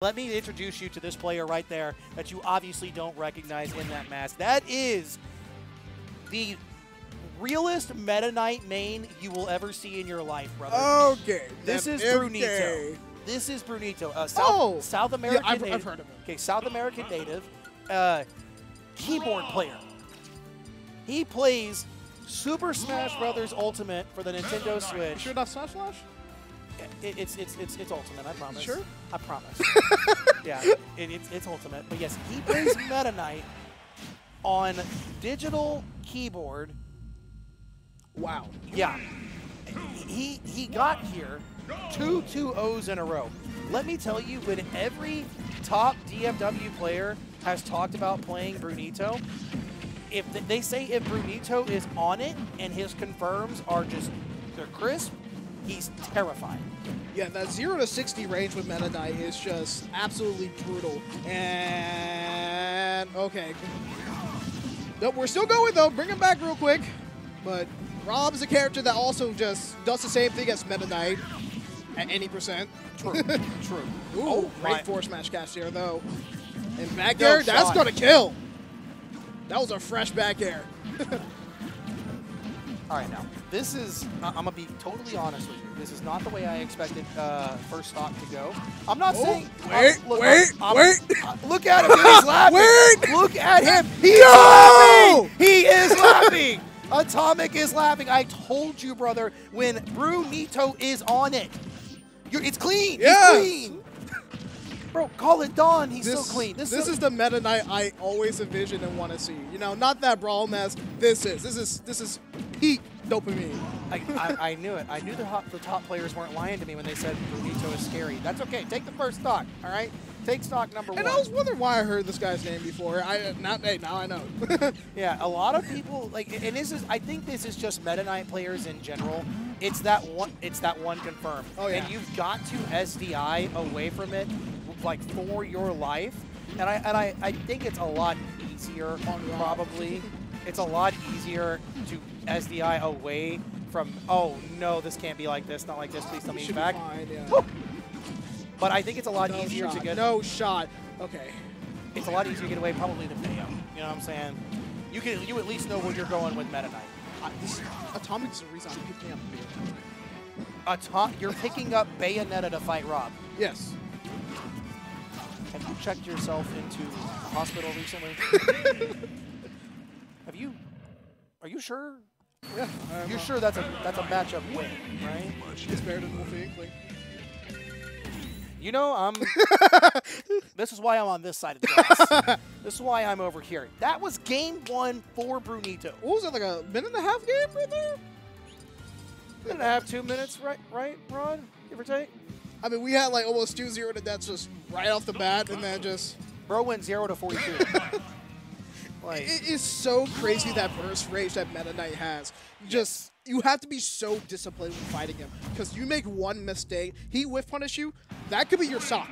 Let me introduce you to this player right there that you obviously don't recognize in that mask. That is the realest Meta Knight main you will ever see in your life, brother. Okay. This is MK. Brunito. This is Brunito. Uh, South, Oh! South Yeah, American I've, native. I've heard of him. Okay, South American native, uh, keyboard player. He plays Super Smash Brothers Ultimate for the Nintendo You Switch. sure not Smash Flash? It, it's it's it's it's Ultimate. I promise. Sure? I promise. yeah, it, it's it's Ultimate. But yes, he plays Meta Knight on digital keyboard. Wow. Yeah, he he got here two two O's in a row. Let me tell you, when every top DFW player has talked about playing Brunito, if they say if Brunito is on it and his confirms are just they're crisp, he's terrifying. Yeah, that 0 to 60 range with Meta Knight is just absolutely brutal. And, okay. Nope, we're still going though. Bring him back real quick. But Rob is a character that also just does the same thing as Meta Knight at any percent. True, true. Ooh, Oh, great my- force match catch there though. And back No air, that's gonna kill. That was a fresh back air. All right, now this is. I'm gonna be totally honest with you. This is not the way I expected uh, first stock to go. I'm not Oh, saying. wait, uh, look, wait, I'm- wait. uh, look at him. He's laughing. Wait. Look at him. He's No. laughing. He is laughing. Atomic is laughing. I told you, brother. When Brunito is on it, you're, it's clean. Yes. It's clean. Bro, call it Dawn. He's This, so clean. This, this is is the Meta Knight I always envision and want to see. You know, not that brawl mess. This is. This is. This is peak dopamine. I, I, I knew it. I knew the, hot, the top players weren't lying to me when they said Brunito is scary. That's okay. Take the first stock, all right? Take stock number And one. And I was wondering why I heard this guy's name before. I not. Hey, now I know. yeah, a lot of people like, and this is. I think this is just Meta Knight players in general. It's that one. It's that one confirm. Oh, yeah. And you've got to SDI away from it, like for your life. And I and I, I think it's a lot easier. Probably, it's a lot easier to SDI away from. Oh no, this can't be like this. Not like this. Please tell me he's back. fine. Yeah. But I think it's a lot No easier shot. to get. No shot. Okay. It's a lot easier to get away probably than Bayo. You know what I'm saying? You can you at least know where you're going with Meta Knight. I, this Atomic is the reason I'm picking up. Atom- you're picking up Bayonetta to fight Rob. Yes. Have you checked yourself into a hospital recently? Have you? Are you sure? Yeah. I'm, You're sure that's a that's a matchup win, right? It's better than Wolf Inkling. You know, I'm. Um, this is why I'm on this side of the glass. this is why I'm over here. That was game one for Brunito. What was that like a minute and a half game right there? Minute and a half, two minutes, right? Right, Ron? Give or take. I mean, we had like almost 2-0 to deaths just right off the bat, and then just Bro went zero to 42. like, it is so crazy that burst rage that Meta Knight has. Just you have to be so disciplined when fighting him because you make one mistake, he whiff punish you, that could be your sock.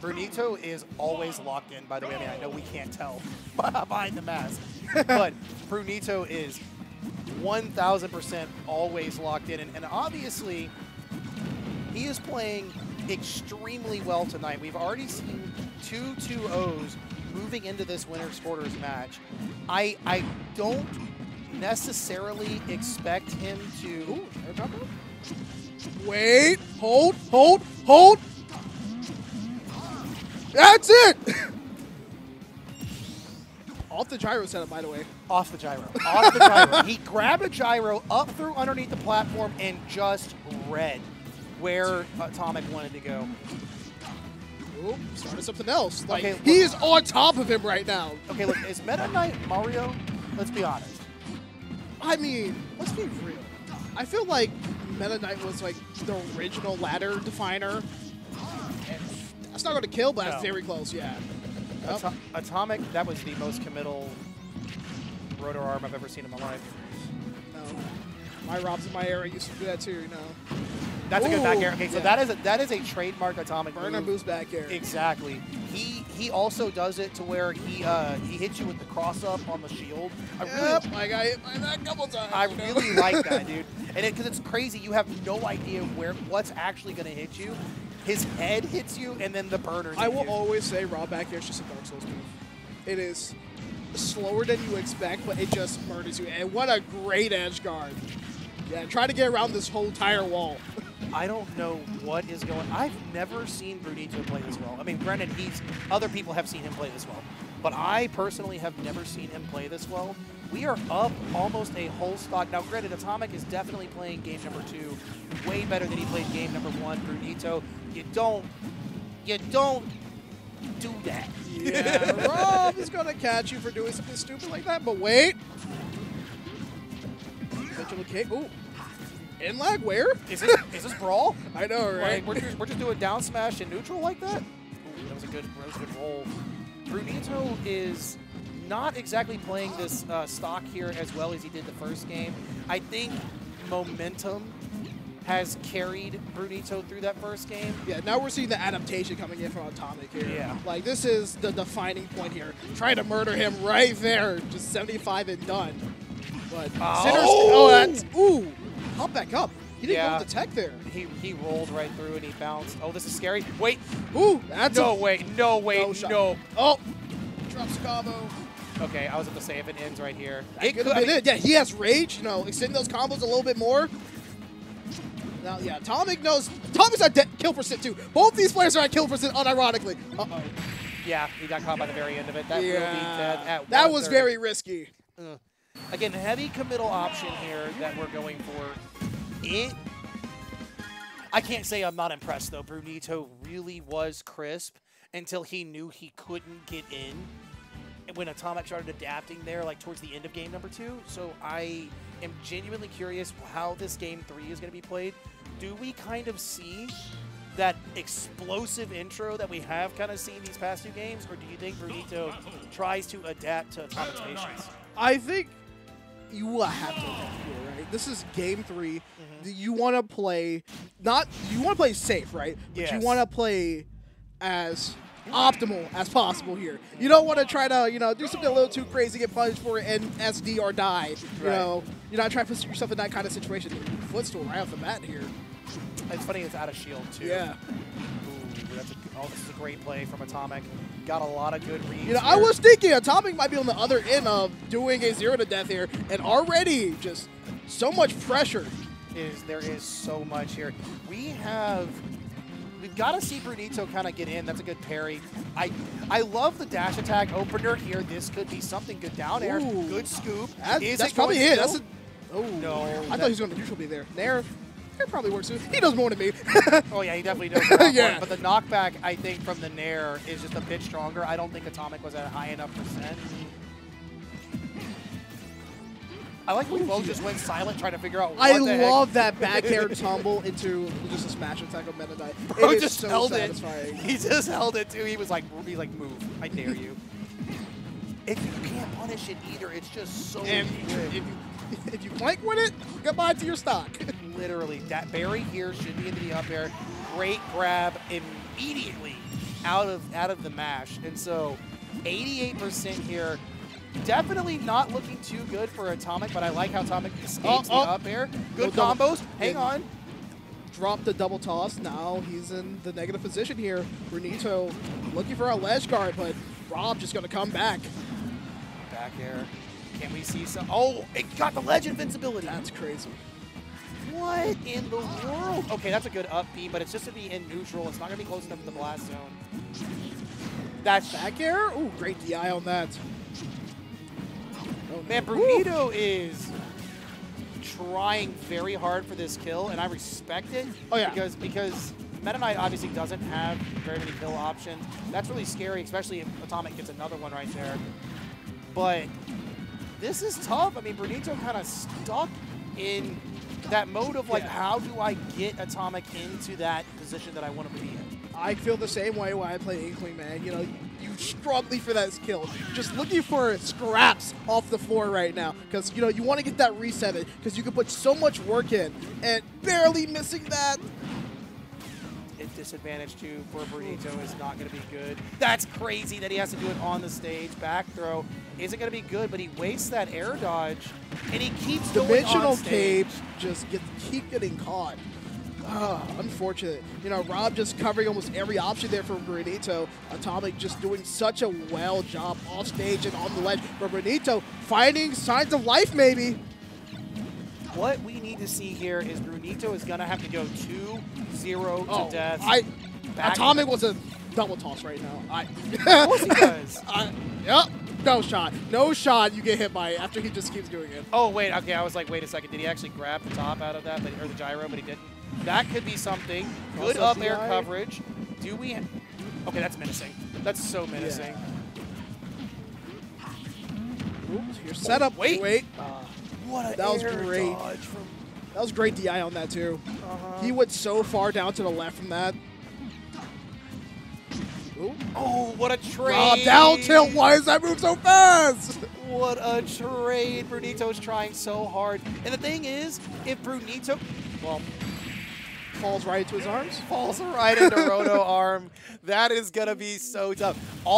Brunito is always locked in, by the way. I mean, I know we can't tell behind the mask, but Brunito is 1,000% always locked in. And, and obviously, he is playing extremely well tonight. We've already seen two 2-0s moving into this winner's quarters match. I, I don't necessarily expect him to... Ooh. Wait, hold, hold, hold. That's it. Off the gyro setup, by the way. Off the gyro. Off the gyro. he grabbed a gyro up through underneath the platform and just read where Atomic wanted to go. Ooh, started something else. Like Okay, he is on top of him right now. Okay, look, is Meta Knight Mario? Let's be honest. I mean, let's be real. I feel like Meta Knight was like the original ladder definer. And that's not going to kill, but that's very close. Yeah. Yep. Atomic, that was the most committal rotor arm I've ever seen in my life. No. My Robs in my era used to do that too. You know. That's a good back Ooh, air. Okay, so yeah. that is a that is a trademark Atomic Burn move. boost back air. Exactly. He he also does it to where he uh, he hits you with the cross up on the shield. I really Yep, I got hit by that a couple times. I you know? really like that, dude. And because it's crazy, you have no idea where what's actually going to hit you. his head hits you, and then the burners. I will you. always say Rob back here is just a Dark Souls move. It is slower than you expect, but it just murders you. And what a great edge guard. Yeah, try to get around this whole entire wall. I don't know what is going. I've never seen Brunito play this well. I mean, granted, he's other people have seen him play this well, but I personally have never seen him play this well. We are up almost a whole stock. Now, granted, Atomic is definitely playing game number two way better than he played game number one. Brunito, you don't, you don't do that. Yeah, Rob is gonna catch you for doing something stupid like that, but wait. Mitchell McKay, ooh. In lag, where? Is this is this brawl? I know, Right, right? we're, just, we're just doing down smash and neutral like that. Ooh, that was a good, that was a good roll. Brunito is not exactly playing this uh, stock here as well as he did the first game. I think momentum has carried Brunito through that first game. Yeah, now we're seeing the adaptation coming in from Atomic here. Yeah. Like, this is the defining point here. Trying to murder him right there. Just 75 and done. But Oh! Sinner's... Oh, that's... Ooh. Hop back up. He didn't Yeah. go with the tech there. He he rolled right through and he bounced. Oh, this is scary. Wait, Ooh, that's no a... way, no way, No no. Oh. Drops combo. Okay, I was about to say if it ends right here, That could have I mean, it. Yeah, he has rage. You know, extend those combos a little bit more. Now, yeah, Atomic knows. Atomic's at kill percent too. Both these players are at kill percent, unironically. Uh oh. Yeah, he got caught by the very end of it. That will be dead Yeah, at that was very risky. Ugh. Again, heavy committal option here that we're going for. It. I can't say I'm not impressed though. Brunito really was crisp until he knew he couldn't get in. When Atomic started adapting there, like towards the end of game number two. So I am genuinely curious how this game three is going to be played. Do we kind of see that explosive intro that we have kind of seen these past two games, or do you think Brunito tries to adapt to Atomic's patience? I think you will have to adapt here, right? This is game 3 Mm-hmm. You want to play not you want to play safe, right? But you want to play as optimal as possible here. You don't want to try to, you know, do something a little too crazy, get punished for it, and SD or die. You Right. know, you're not trying to put yourself in that kind of situation. Footstool right off the bat here. It's funny it's out of shield too. Yeah. That's a, oh, this is a great play from Atomic. Got a lot of good reads. You know, I was thinking Atomic might be on the other end of doing a zero to death here, and already just so much pressure. is there is so much here. We have we've got to see Brunito kind of get in. That's a good parry. I I love the dash attack opener here. This could be something good down air. Ooh. Good scoop. That- Is that's it probably it. That's a, oh No, I thought he was going to neutral be there. Nair, Nair probably works too. He knows more than me. Oh yeah, he definitely does. Yeah. more, But the knockback, I think, from the Nair is just a bit stronger. I don't think Atomic was at a high enough percent. I like when Bo just went silent trying to figure out what I the heck. love that back air tumble into just a smash attack of Meta Knight. Bro it just so held satisfying. it. He just held it too. He was like, he's like, move. I dare you. if you can't punish it either, it's just so And good. if you if you plank with it, goodbye to your stock. Literally, that Barry here should be into the up air. Great grab immediately out of out of the mash, and so 88% here. Definitely not looking too good for Atomic, but I like how Atomic escapes Oh, oh. the up air. Good No combos. Hang Yeah. on. Drop the double toss. Now he's in the negative position here. Brunito looking for a ledge guard, but Rob just going to come back. Back air. Can we see some? Oh, it got the ledge invincibility. That's crazy. What in the world? Okay, that's a good up B, but it's just to be in neutral. It's not going to be close enough to the blast zone. That's Back air? Ooh, great DI on that. Oh, man. Brunito is trying very hard for this kill, and I respect it. Oh, yeah. Because because Meta Knight obviously doesn't have very many kill options. That's really scary, especially if Atomic gets another one right there. But this is tough. I mean, Brunito kind of stuck in that mode of like, Yeah. how do I get Atomic into that position that I want him to be in? I feel the same way when I play Inkling, man. You know, you struggling for that skill. Just looking for scraps off the floor right now. Because, you know, you want to get that reset because you can put so much work in. And barely missing that. It disadvantage too for Brunito is not going to be good. That's crazy that he has to do it on the stage. Back throw isn't going to be good, but he wastes that air dodge, and he keeps Dimensional. Cape just get, keep getting caught. Ah, unfortunate. You know, Rob just covering almost every option there for Brunito. Atomic just doing such a well job off stage and on the ledge. But Brunito finding signs of life, maybe. What we need to see here is Brunito is going to have to go 2-0 to Oh, death. I, Atomic was a double toss right now. I, Of course he does. I, yep, no shot. No shot you get hit by it after he just keeps doing it. Oh, wait. Okay, I was like, wait a second. Did he actually grab the top out of that, but, or the gyro, but he didn't? That could be something. Good Also up air CI. coverage. Do we... Okay, that's menacing. That's so menacing. Oops, your setup. wait. wait. What a That was air great. dodge from... That was great DI on that too. Uh-huh. He went so far down to the left from that. Ooh. Oh, what a trade. Rob down tilt. Why does that move so fast? What a trade. Brunito's trying so hard. And the thing is, if Brunito, well, Falls right into his arms. falls right into Roto arm, that is going to be so tough. All